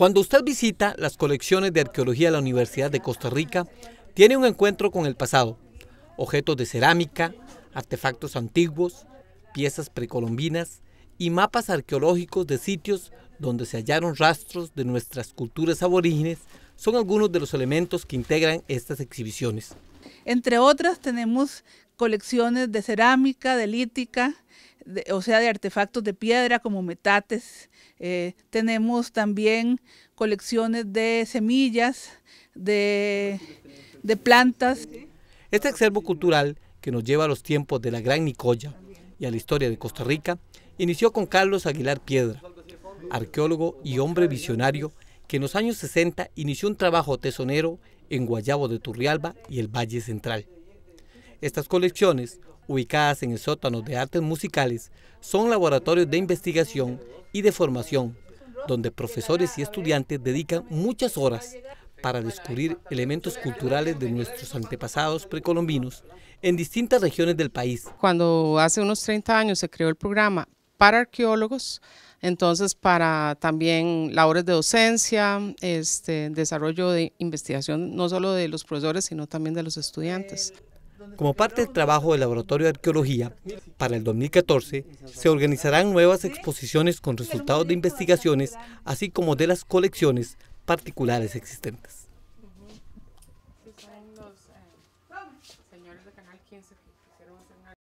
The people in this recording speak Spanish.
Cuando usted visita las colecciones de arqueología de la Universidad de Costa Rica, tiene un encuentro con el pasado, objetos de cerámica, artefactos antiguos, piezas precolombinas y mapas arqueológicos de sitios donde se hallaron rastros de nuestras culturas aborígenes son algunos de los elementos que integran estas exhibiciones. Entre otras tenemos colecciones de cerámica, de lítica, o sea, de artefactos de piedra como metates. Eh, tenemos también colecciones de semillas, de, de plantas. Este acervo cultural que nos lleva a los tiempos de la Gran Nicoya y a la historia de Costa Rica inició con Carlos Aguilar Piedra, arqueólogo y hombre visionario que en los años 60 inició un trabajo tesonero en Guayabo de Turrialba y el Valle Central. Estas colecciones ubicadas en el sótano de artes musicales, son laboratorios de investigación y de formación, donde profesores y estudiantes dedican muchas horas para descubrir elementos culturales de nuestros antepasados precolombinos en distintas regiones del país. Cuando hace unos 30 años se creó el programa para arqueólogos, entonces para también labores de docencia, este, desarrollo de investigación no solo de los profesores, sino también de los estudiantes. Como parte del trabajo del Laboratorio de Arqueología, para el 2014 se organizarán nuevas exposiciones con resultados de investigaciones, así como de las colecciones particulares existentes.